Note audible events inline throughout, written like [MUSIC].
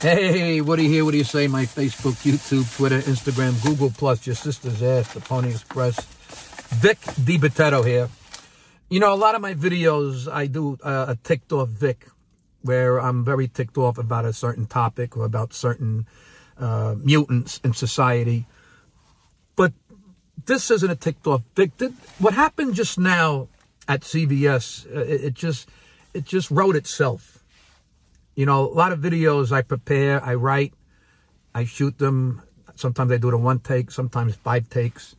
Hey, what do you hear? What do you say? My Facebook, YouTube, Twitter, Instagram, Google Plus, your sister's ass, the Pony Express. Vic DiBitetto here. You know, a lot of my videos, I do uh, a ticked off Vic, where I'm very ticked off about a certain topic or about certain uh, mutants in society. But this isn't a ticked off Vic. What happened just now at CVS, uh, it just it just wrote itself. You know, a lot of videos I prepare, I write, I shoot them. Sometimes I do it in one take, sometimes five takes.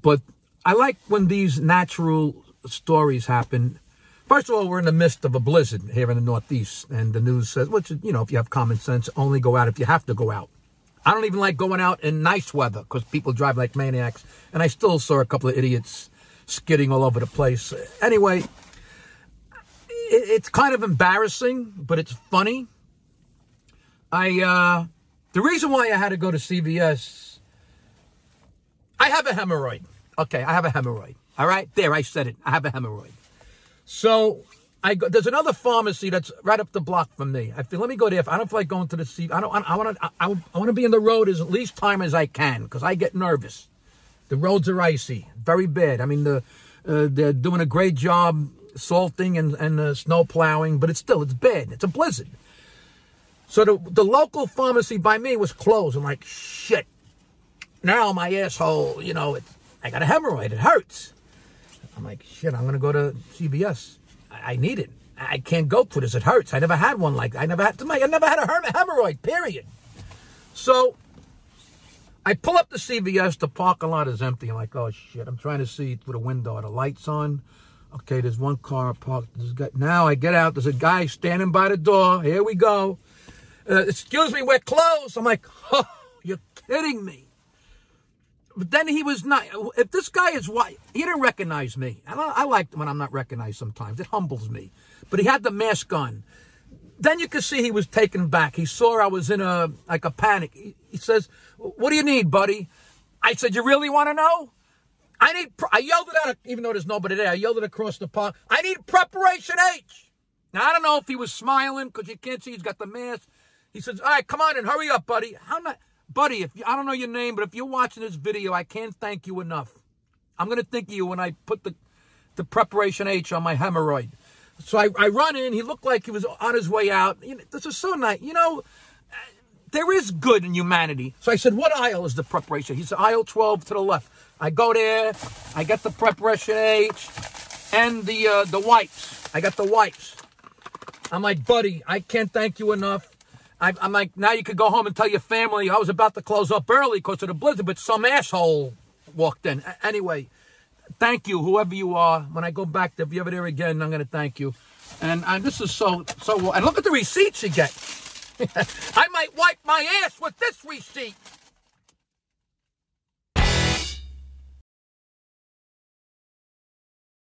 But I like when these natural stories happen. First of all, we're in the midst of a blizzard here in the Northeast, and the news says, which, you know, if you have common sense, only go out if you have to go out. I don't even like going out in nice weather because people drive like maniacs, and I still saw a couple of idiots skidding all over the place. Anyway, it's kind of embarrassing, but it's funny. I, uh, the reason why I had to go to CVS, I have a hemorrhoid. Okay, I have a hemorrhoid. All right, there, I said it. I have a hemorrhoid. So I go, there's another pharmacy that's right up the block from me. I feel let me go there. I don't feel like going to the C. I don't. I want to. I, I, want to be in the road as least time as I can because I get nervous. The roads are icy, very bad. I mean the uh, they're doing a great job salting and, and uh, snow plowing, but it's still, it's bad. It's a blizzard. So the, the local pharmacy by me was closed. I'm like, shit. Now my asshole, you know, it, I got a hemorrhoid. It hurts. I'm like, shit, I'm going to go to CVS. I, I, need it. I can't go through this. It hurts. I never had one like that. I never had, to my I never had a hemorrhoid, period. So I pull up the CVS. The parking lot is empty. I'm like, oh, shit. I'm trying to see through the window. Are the lights on? Okay, there's one car parked. now I get out. There's a guy standing by the door. Here we go. Uh, excuse me, we're closed. I'm like, [LAUGHS] oh, you're kidding me. But then he was not. If this guy is white, he didn't recognize me. I, I like when I'm not recognized sometimes. It humbles me. But he had the mask on. Then you could see he was taken back. He saw I was in a like a panic. He, he says, "What do you need, buddy?" I said, "You really want to know?" I need, I yelled it out, even though there's nobody there. I yelled it across the park. I need preparation H. Now, I don't know if he was smiling because you can't see he's got the mask. He says, all right, come on and hurry up, buddy. How not, buddy, if you, I don't know your name, but if you're watching this video, I can't thank you enough. I'm going to thank you when I put the, the preparation H on my hemorrhoid. So I, I run in. He looked like he was on his way out. You know, this is so nice. You know, there is good in humanity. So I said, what aisle is the preparation? He said, aisle 12 to the left. I go there, I get the preparation H and the uh, the wipes. I got the wipes. I'm like, buddy, I can't thank you enough. I, am like, now you could go home and tell your family I was about to close up early because of the blizzard, but some asshole walked in. A- anyway, thank you, whoever you are. When I go back, if you're ever there again, I'm going to thank you. And, and this is so, so, and look at the receipts you get. [LAUGHS] I might wipe my ass with this receipt.